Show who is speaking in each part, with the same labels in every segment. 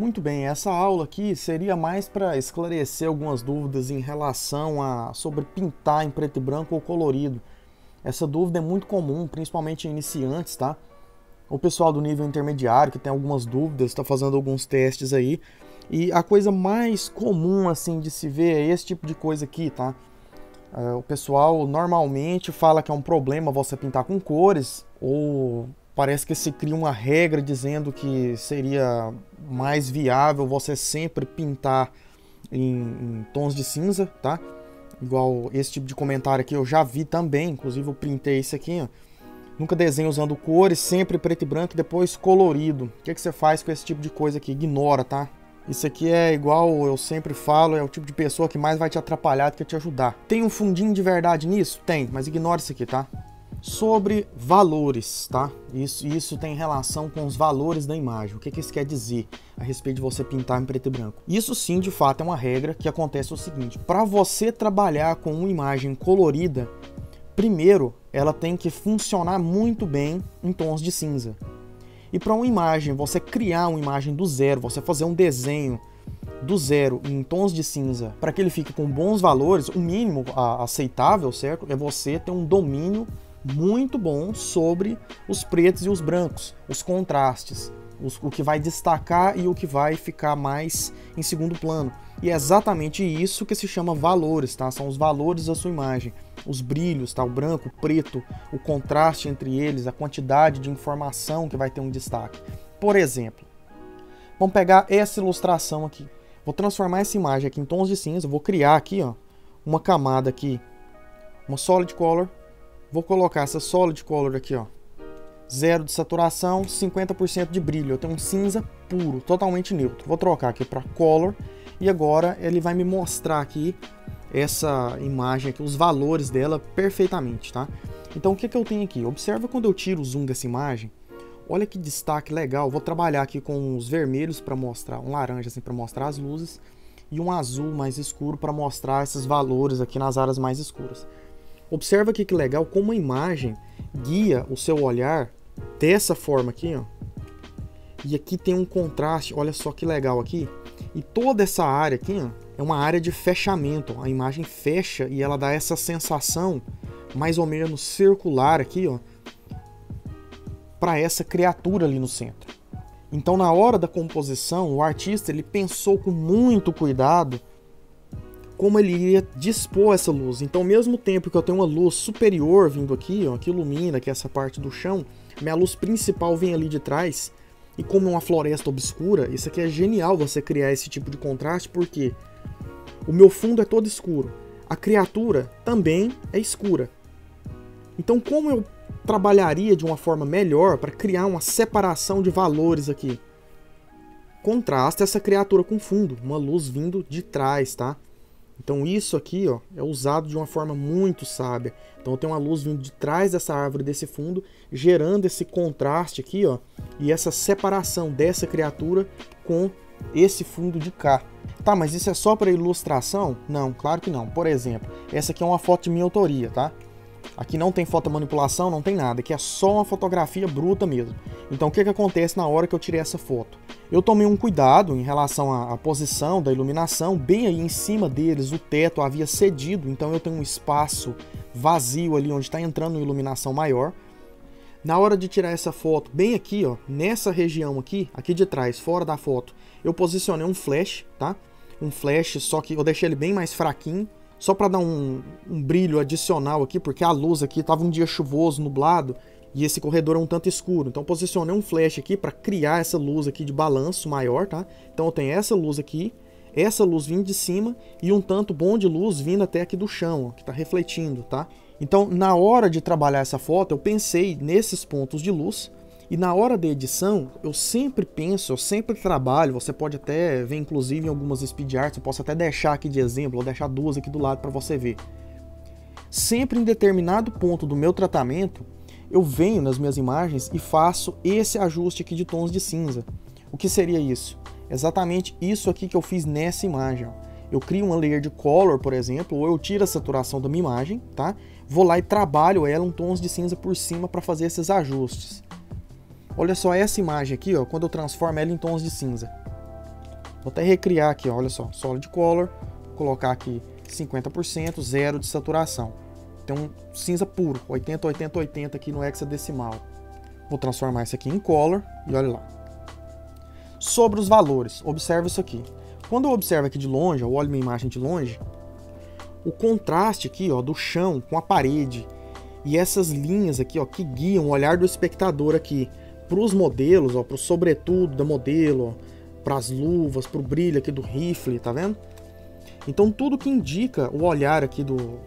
Speaker 1: Muito bem, essa aula aqui seria mais para esclarecer algumas dúvidas em relação a sobre pintar em preto e branco ou colorido. Essa dúvida é muito comum, principalmente em iniciantes, tá? O pessoal do nível intermediário que tem algumas dúvidas, está fazendo alguns testes aí. E a coisa mais comum assim de se ver é esse tipo de coisa aqui, tá? É, o pessoal normalmente fala que é um problema você pintar com cores ou parece que se cria uma regra dizendo que seria mais viável você sempre pintar em, em, tons de cinza, tá? Igual esse tipo de comentário aqui eu já vi também, inclusive eu printei isso aqui, ó. Nunca desenho usando cores, sempre preto e branco, depois colorido. O que, que você faz com esse tipo de coisa aqui? Ignora, tá? Isso aqui é igual eu sempre falo, é o tipo de pessoa que mais vai te atrapalhar do que te ajudar. Tem um fundinho de verdade nisso? Tem, mas ignora isso aqui, tá? Sobre valores, tá? Isso, isso tem relação com os valores da imagem. O que, que isso quer dizer a respeito de você pintar em preto e branco? Isso sim, de fato, é uma regra que acontece o seguinte: para você trabalhar com uma imagem colorida, primeiro ela tem que funcionar muito bem em tons de cinza. E para uma imagem, você criar uma imagem do zero, você fazer um desenho do zero em tons de cinza para que ele fique com bons valores, o mínimo aceitável, certo? É você ter um domínio muito bom sobre os pretos e os brancos, os contrastes, os, o que vai destacar e o que vai ficar mais em segundo plano. E é exatamente isso que se chama valores, tá? São os valores da sua imagem, os brilhos, tá? O branco, o preto, o contraste entre eles, a quantidade de informação que vai ter um destaque. Por exemplo, vamos pegar essa ilustração aqui. Vou transformar essa imagem aqui em tons de cinza, vou criar aqui, ó, uma camada aqui, uma solid color Vou colocar essa solid color aqui, ó. Zero de saturação, 50% de brilho. Eu tenho um cinza puro, totalmente neutro. Vou trocar aqui para color e agora ele vai me mostrar aqui essa imagem aqui, os valores dela perfeitamente, tá? Então o que, que eu tenho aqui? Observa quando eu tiro o zoom dessa imagem. Olha que destaque legal. Vou trabalhar aqui com os vermelhos para mostrar, um laranja assim para mostrar as luzes e um azul mais escuro para mostrar esses valores aqui nas áreas mais escuras. Observa aqui que legal como a imagem guia o seu olhar dessa forma aqui, ó. E aqui tem um contraste, olha só que legal aqui. E toda essa área aqui, ó, é uma área de fechamento. A imagem fecha e ela dá essa sensação mais ou menos circular aqui, ó, para essa criatura ali no centro. Então, na hora da composição, o artista ele pensou com muito cuidado como ele iria dispor essa luz. Então, ao mesmo tempo que eu tenho uma luz superior vindo aqui, ó, que ilumina aqui essa parte do chão, minha luz principal vem ali de trás. E como é uma floresta obscura, isso aqui é genial você criar esse tipo de contraste, porque o meu fundo é todo escuro. A criatura também é escura. Então, como eu trabalharia de uma forma melhor para criar uma separação de valores aqui? Contrasta essa criatura com fundo, uma luz vindo de trás, tá? Então isso aqui ó, é usado de uma forma muito sábia. Então tem uma luz vindo de trás dessa árvore, desse fundo, gerando esse contraste aqui ó, e essa separação dessa criatura com esse fundo de cá. Tá, mas isso é só para ilustração? Não, claro que não. Por exemplo, essa aqui é uma foto de minha autoria, tá? Aqui não tem fotomanipulação, não tem nada, aqui é só uma fotografia bruta mesmo. Então o que, que acontece na hora que eu tirei essa foto? Eu tomei um cuidado em relação à, posição da iluminação, bem aí em cima deles o teto havia cedido, então eu tenho um espaço vazio ali onde está entrando uma iluminação maior. Na hora de tirar essa foto, bem aqui, ó, nessa região aqui, aqui de trás, fora da foto, eu posicionei um flash, tá? Um flash, só que eu deixei ele bem mais fraquinho, só para dar um, um, brilho adicional aqui, porque a luz aqui estava um dia chuvoso, nublado, e esse corredor é um tanto escuro. Então posicionei um flash aqui para criar essa luz aqui de balanço maior, tá? Então eu tenho essa luz aqui, essa luz vindo de cima e um tanto bom de luz vindo até aqui do chão, ó, que está refletindo, tá? Então na hora de trabalhar essa foto eu pensei nesses pontos de luz e na hora da edição, eu sempre penso, eu sempre trabalho, você pode até ver inclusive em algumas speed arts, eu posso até deixar aqui de exemplo, vou deixar duas aqui do lado para você ver. Sempre em determinado ponto do meu tratamento, eu venho nas minhas imagens e faço esse ajuste aqui de tons de cinza. O que seria isso? Exatamente isso aqui que eu fiz nessa imagem. Eu crio uma layer de color, por exemplo, ou eu tiro a saturação da minha imagem, tá? Vou lá e trabalho ela em tons de cinza por cima para fazer esses ajustes. Olha só essa imagem aqui, ó, quando eu transformo ela em tons de cinza. Vou até recriar aqui, ó, olha só, Solid Color, colocar aqui 50%, zero de saturação. Tem um cinza puro, 80, 80, 80 aqui no hexadecimal. Vou transformar isso aqui em Color e olha lá. Sobre os valores, observa isso aqui. Quando eu observo aqui de longe, eu olho minha imagem de longe, o contraste aqui ó, do chão com a parede e essas linhas aqui ó, que guiam o olhar do espectador aqui para os modelos, para o sobretudo da modelo, para as luvas, para o brilho aqui do rifle, tá vendo? Então tudo que indica o olhar aqui do,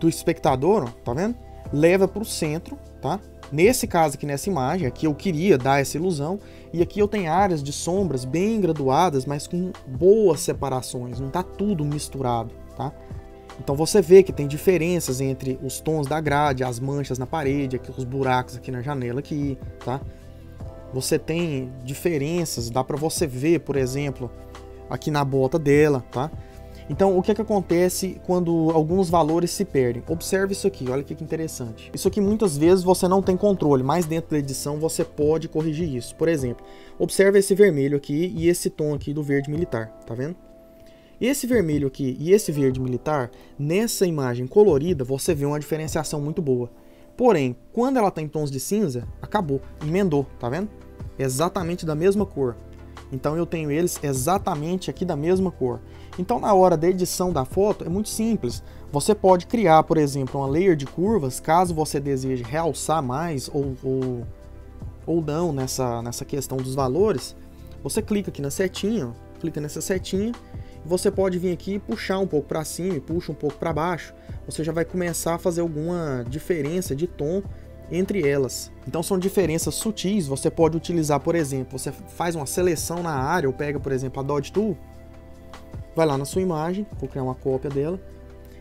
Speaker 1: do espectador, ó, tá vendo? Leva para o centro, tá? Nesse caso aqui, nessa imagem, aqui eu queria dar essa ilusão, e aqui eu tenho áreas de sombras bem graduadas, mas com boas separações, não está tudo misturado, tá? Então você vê que tem diferenças entre os tons da grade, as manchas na parede, aqui, os buracos aqui na janela aqui, tá? Você tem diferenças, dá para você ver, por exemplo, aqui na bota dela, tá? Então, o que, é que acontece quando alguns valores se perdem? Observe isso aqui, olha que interessante. Isso aqui muitas vezes você não tem controle, mas dentro da edição você pode corrigir isso. Por exemplo, observe esse vermelho aqui e esse tom aqui do verde militar, tá vendo? Esse vermelho aqui e esse verde militar, nessa imagem colorida, você vê uma diferenciação muito boa. Porém, quando ela está em tons de cinza, acabou, emendou, tá vendo? Exatamente da mesma cor. Então eu tenho eles exatamente aqui da mesma cor. Então na hora da edição da foto é muito simples. Você pode criar, por exemplo, uma layer de curvas, caso você deseje realçar mais ou, ou, ou não nessa, nessa questão dos valores. Você clica aqui na setinha, clica nessa setinha, e você pode vir aqui e puxar um pouco para cima e puxa um pouco para baixo. Você já vai começar a fazer alguma diferença de tom entre elas. Então são diferenças sutis, você pode utilizar, por exemplo, você faz uma seleção na área, ou pega, por exemplo, a Dodge Tool, vai lá na sua imagem, vou criar uma cópia dela,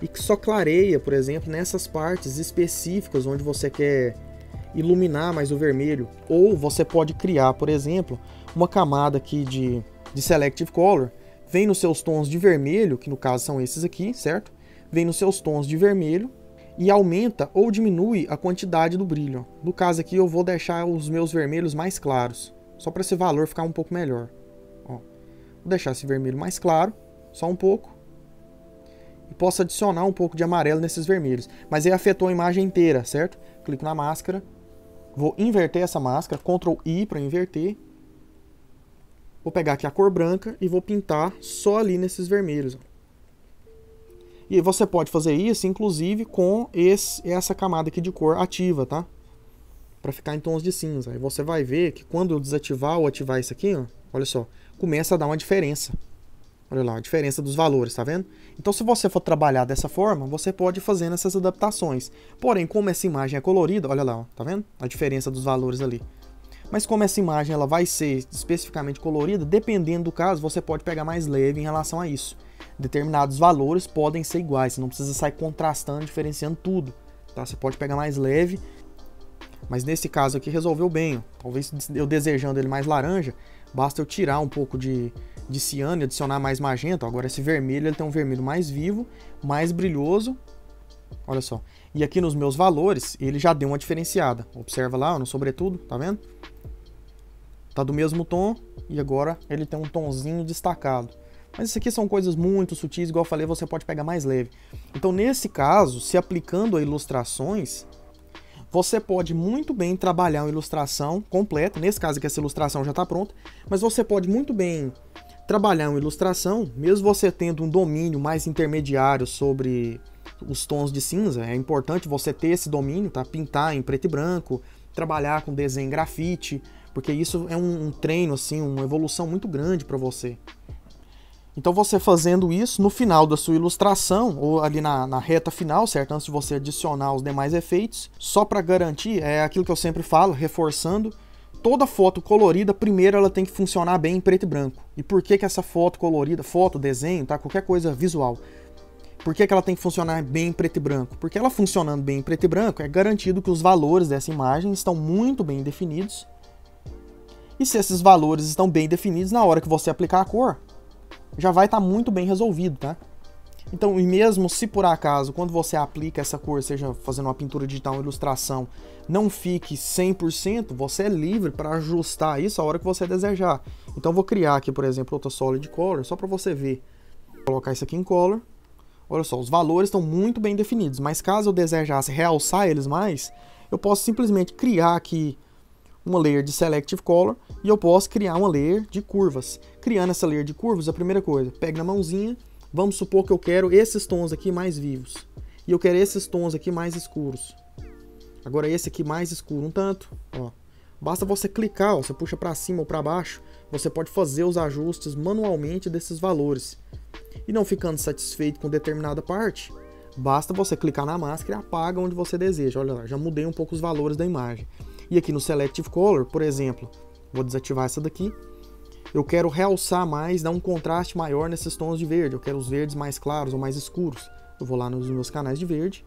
Speaker 1: e que só clareia, por exemplo, nessas partes específicas onde você quer iluminar mais o vermelho. Ou você pode criar, por exemplo, uma camada aqui de, de Selective Color, vem nos seus tons de vermelho, que no caso são esses aqui, certo? Vem nos seus tons de vermelho, e aumenta ou diminui a quantidade do brilho. No caso aqui eu vou deixar os meus vermelhos mais claros, só para esse valor ficar um pouco melhor. Ó, vou deixar esse vermelho mais claro, só um pouco. E posso adicionar um pouco de amarelo nesses vermelhos. Mas aí afetou a imagem inteira, certo? Clico na máscara, vou inverter essa máscara, Ctrl I para inverter. Vou pegar aqui a cor branca e vou pintar só ali nesses vermelhos. Ó. E você pode fazer isso, inclusive, com esse, essa camada aqui de cor ativa, tá? Para ficar em tons de cinza. Aí você vai ver que quando eu desativar ou ativar isso aqui, ó, olha só, começa a dar uma diferença. Olha lá, a diferença dos valores, tá vendo? Então, se você for trabalhar dessa forma, você pode fazer essas adaptações. Porém, como essa imagem é colorida, olha lá, ó, tá vendo? A diferença dos valores ali. Mas como essa imagem ela vai ser especificamente colorida, dependendo do caso, você pode pegar mais leve em relação a isso determinados valores podem ser iguais, você não precisa sair contrastando, diferenciando tudo. Tá? Você pode pegar mais leve, mas nesse caso aqui resolveu bem. Ó. Talvez eu desejando ele mais laranja, basta eu tirar um pouco de, de ciano e adicionar mais magenta. Agora esse vermelho ele tem um vermelho mais vivo, mais brilhoso. Olha só. E aqui nos meus valores, ele já deu uma diferenciada. Observa lá, ó, no sobretudo, tá vendo? Tá do mesmo tom e agora ele tem um tonzinho destacado. Mas isso aqui são coisas muito sutis, igual eu falei, você pode pegar mais leve. Então, nesse caso, se aplicando a ilustrações, você pode muito bem trabalhar uma ilustração completa. Nesse caso aqui, essa ilustração já está pronta. Mas você pode muito bem trabalhar uma ilustração, mesmo você tendo um domínio mais intermediário sobre os tons de cinza. É importante você ter esse domínio, tá? Pintar em preto e branco, trabalhar com desenho grafite, porque isso é um, um treino, assim, uma evolução muito grande para você. Então você fazendo isso, no final da sua ilustração, ou ali na, na reta final, certo? Antes de você adicionar os demais efeitos, só para garantir, é aquilo que eu sempre falo, reforçando, toda foto colorida, primeiro ela tem que funcionar bem em preto e branco. E por que que essa foto colorida, foto, desenho, tá? Qualquer coisa visual, por que, que ela tem que funcionar bem em preto e branco? Porque ela funcionando bem em preto e branco, é garantido que os valores dessa imagem estão muito bem definidos. E se esses valores estão bem definidos, na hora que você aplicar a cor, já vai estar tá muito bem resolvido, tá? Então, e mesmo se por acaso, quando você aplica essa cor, seja fazendo uma pintura digital, uma ilustração, não fique 100%, você é livre para ajustar isso a hora que você desejar. Então, vou criar aqui, por exemplo, outra Solid Color, só para você ver. Vou colocar isso aqui em Color. Olha só, os valores estão muito bem definidos, mas caso eu desejasse realçar eles mais, eu posso simplesmente criar aqui uma layer de Selective Color e eu posso criar uma layer de curvas. Criando essa layer de curvas, a primeira coisa, pega na mãozinha, vamos supor que eu quero esses tons aqui mais vivos. E eu quero esses tons aqui mais escuros. Agora esse aqui mais escuro um tanto, ó. Basta você clicar, ó, você puxa para cima ou para baixo, você pode fazer os ajustes manualmente desses valores. E não ficando satisfeito com determinada parte, basta você clicar na máscara e apaga onde você deseja. Olha lá, já mudei um pouco os valores da imagem. E aqui no Selective Color, por exemplo, vou desativar essa daqui. Eu quero realçar mais, dar um contraste maior nesses tons de verde. Eu quero os verdes mais claros ou mais escuros. Eu vou lá nos meus canais de verde.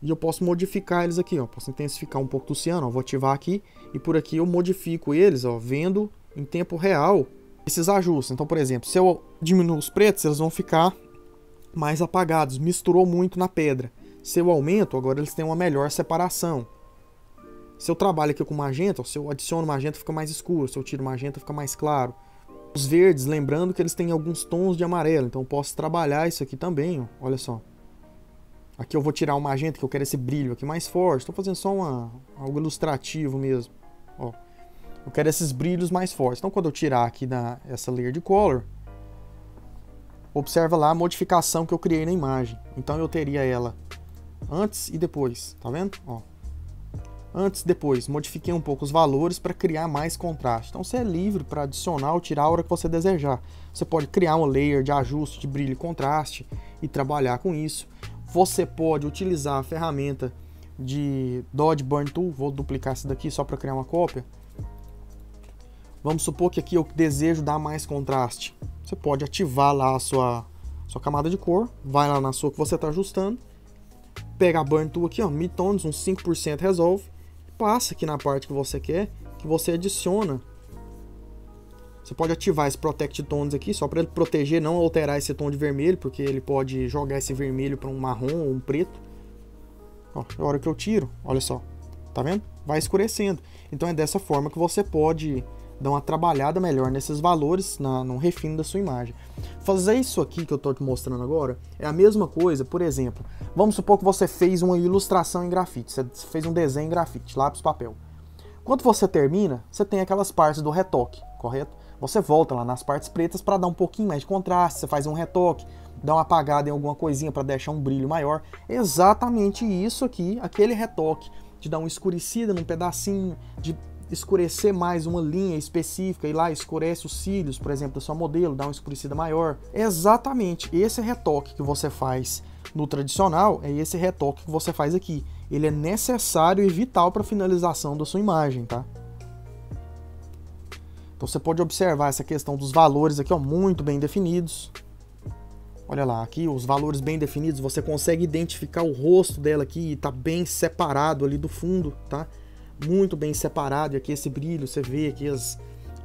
Speaker 1: E eu posso modificar eles aqui, ó. Posso intensificar um pouco do ciano, ó. Vou ativar aqui. E por aqui eu modifico eles, ó, vendo em tempo real esses ajustes. Então, por exemplo, se eu diminuir os pretos, eles vão ficar mais apagados. Misturou muito na pedra. Se eu aumento, agora eles têm uma melhor separação. Se eu trabalho aqui com magenta, se eu adiciono magenta fica mais escuro, se eu tiro magenta fica mais claro. Os verdes, lembrando que eles têm alguns tons de amarelo, então eu posso trabalhar isso aqui também, ó. olha só. Aqui eu vou tirar o magenta, que eu quero esse brilho aqui mais forte. Estou fazendo só uma, algo ilustrativo mesmo. Ó. Eu quero esses brilhos mais fortes. Então quando eu tirar aqui da, essa layer de color, observa lá a modificação que eu criei na imagem. Então eu teria ela antes e depois, tá vendo? Ó. Antes depois, modifiquei um pouco os valores para criar mais contraste. Então você é livre para adicionar ou tirar a hora que você desejar. Você pode criar um layer de ajuste de brilho e contraste e trabalhar com isso. Você pode utilizar a ferramenta de Dodge Burn Tool, vou duplicar essa daqui só para criar uma cópia. Vamos supor que aqui eu desejo dar mais contraste. Você pode ativar lá a sua, sua camada de cor, vai lá na sua que você está ajustando, pega a Burn Tool aqui, ó, Midtones, uns 5% resolve, passa aqui na parte que você quer, que você adiciona. Você pode ativar esse Protect Tones aqui, só para ele proteger, não alterar esse tom de vermelho, porque ele pode jogar esse vermelho para um marrom ou um preto. Ó, a hora que eu tiro, olha só, tá vendo? Vai escurecendo. Então é dessa forma que você pode dar uma trabalhada melhor nesses valores na, no refino da sua imagem. Fazer isso aqui que eu estou te mostrando agora é a mesma coisa, por exemplo, vamos supor que você fez uma ilustração em grafite, você fez um desenho em grafite, lápis, papel. Quando você termina, você tem aquelas partes do retoque, correto? Você volta lá nas partes pretas para dar um pouquinho mais de contraste, você faz um retoque, dá uma apagada em alguma coisinha para deixar um brilho maior. Exatamente isso aqui, aquele retoque de dar uma escurecida num pedacinho, de escurecer mais uma linha específica e lá escurece os cílios, por exemplo, da sua modelo, dá uma escurecida maior. É exatamente esse retoque que você faz no tradicional, é esse retoque que você faz aqui. Ele é necessário e vital para a finalização da sua imagem, tá? Então você pode observar essa questão dos valores aqui, ó, muito bem definidos. Olha lá, aqui os valores bem definidos, você consegue identificar o rosto dela aqui, está bem separado ali do fundo, tá? Muito bem separado, e aqui esse brilho, você vê aqui as,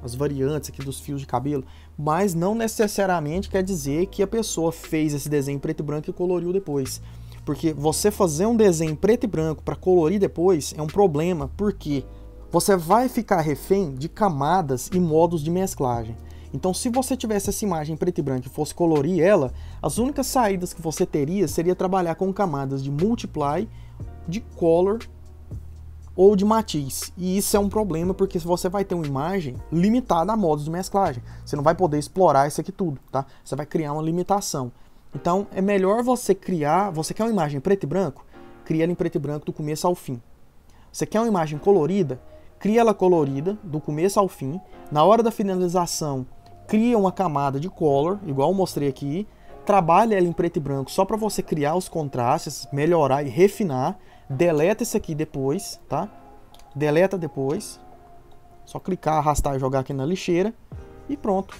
Speaker 1: as variantes aqui dos fios de cabelo, mas não necessariamente quer dizer que a pessoa fez esse desenho preto e branco e coloriu depois. Porque você fazer um desenho preto e branco para colorir depois é um problema, porque você vai ficar refém de camadas e modos de mesclagem. Então, se você tivesse essa imagem preto e branco e fosse colorir ela, as únicas saídas que você teria seria trabalhar com camadas de multiply, de color ou de matiz. E isso é um problema porque você vai ter uma imagem limitada a modos de mesclagem. Você não vai poder explorar isso aqui tudo, tá? Você vai criar uma limitação. Então é melhor você criar, você quer uma imagem preto e branco? Cria ela em preto e branco do começo ao fim. Você quer uma imagem colorida? Cria ela colorida do começo ao fim. Na hora da finalização, cria uma camada de color, igual eu mostrei aqui. Trabalha ela em preto e branco só para você criar os contrastes, melhorar e refinar deleta isso aqui depois, tá? Deleta depois. Só clicar, arrastar e jogar aqui na lixeira e pronto.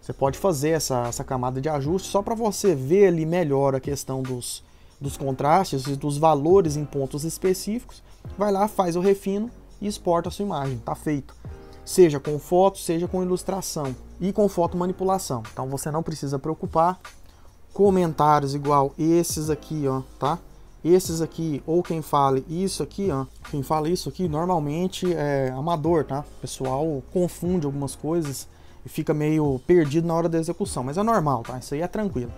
Speaker 1: Você pode fazer essa, essa camada de ajuste só para você ver ali melhor a questão dos, dos contrastes e dos valores em pontos específicos. Vai lá, faz o refino e exporta a sua imagem. Tá feito. Seja com foto, seja com ilustração e com foto manipulação. Então você não precisa preocupar. comentários igual esses aqui, ó, tá? Esses aqui, ou quem fale isso aqui, ó, quem fala isso aqui normalmente é amador, tá? O pessoal confunde algumas coisas e fica meio perdido na hora da execução, mas é normal, tá? Isso aí é tranquilo.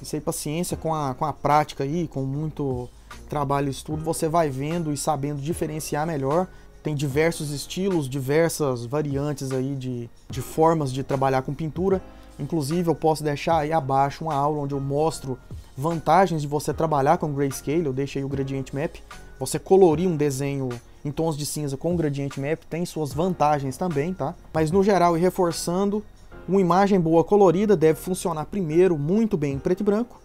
Speaker 1: Isso aí, paciência com a, com a prática aí, com muito trabalho e estudo, você vai vendo e sabendo diferenciar melhor. Tem diversos estilos, diversas variantes aí de, de formas de trabalhar com pintura. Inclusive, eu posso deixar aí abaixo uma aula onde eu mostro vantagens de você trabalhar com grayscale. Eu deixei o gradient map. Você colorir um desenho em tons de cinza com o gradient map tem suas vantagens também, tá? Mas no geral e reforçando, uma imagem boa colorida deve funcionar primeiro muito bem em preto e branco.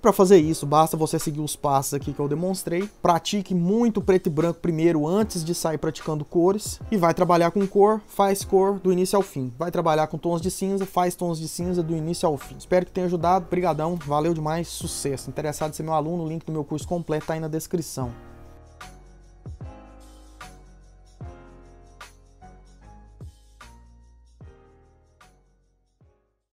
Speaker 1: Para fazer isso, basta você seguir os passos aqui que eu demonstrei. Pratique muito preto e branco primeiro antes de sair praticando cores. E vai trabalhar com cor, faz cor do início ao fim. Vai trabalhar com tons de cinza, faz tons de cinza do início ao fim. Espero que tenha ajudado. Brigadão, valeu demais, sucesso. Interessado em ser meu aluno, o link do meu curso completo tá aí na descrição.